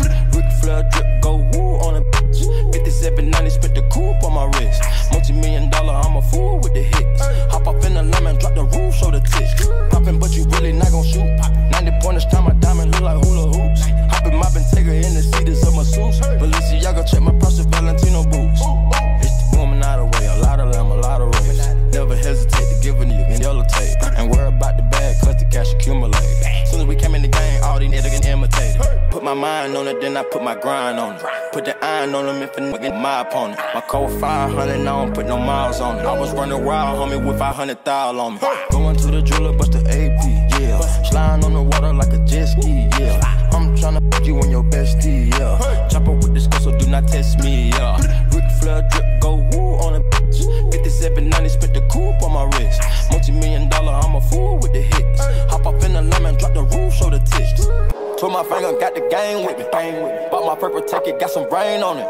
Yeah. Ric Flair drip, go woo on a bitch. Fifty seven ninety spent the coupe on my wrist. Multi million dollar, I'm a fool with the hits. Hop up in the lemon, drop the roof, show the tits. Popping but you really not gon' shoot. 90 pointers, time my diamond look like hula hoops. Hoppin', moppin', take her in the seats of my suits. Balenciaga, check my price with Valentino boots. It's the woman out of way, a lot of them, a lot of race. Never hesitate to give a nigga yellow tape. And worry about the bag, cause the cash secure. Put my mind on it, then I put my grind on it. Put the iron on them if a nigga my opponent. My code 500, I don't put no miles on it. I was running wild, homie, with 500 thou on me. Going to the jeweler, bust the AP, yeah. Sliding on the water like a jet ski, yeah. I'm tryna put you Put my finger, got the gang with me. Bang with me. Bought my purple ticket, got some rain on it.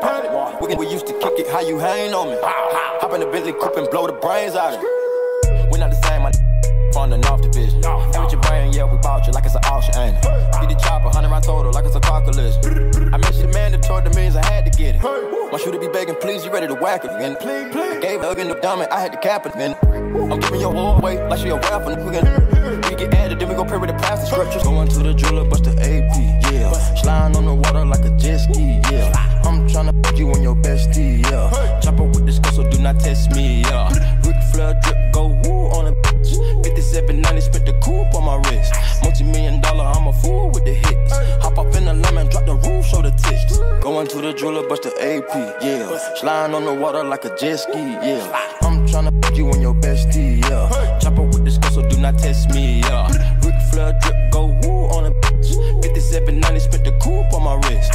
We, we used to kick it, how you hang on me. Hop in the Bentley coupe and blow the brains out of it. We not the same, my from the North Division. Hey, with your brain, yeah, we bought you like it's an auction, ain't it? Get the chopper, 100 round total, like it's a car collision. I mentioned the man that told the millions I get it. My shooter be begging, please, you ready to whack it again? Please, please. Gave a hug in the dummy, I had to cap it again. I'm giving your whole away like she a rapper, nigga. We get added, then we go pray with the plastic scriptures. Going to the jeweler, bust the AP, yeah. Sliding on the water like a jet ski, yeah. I'm Going to the jeweler, bust the AP, yeah. Sliding on the water like a jet ski, yeah. I'm tryna put you on your bestie, yeah. Chopper with this girl, so do not test me, yeah. Ric Flair drip, go woo on a bitch. 5790, spent the coupe on my wrist.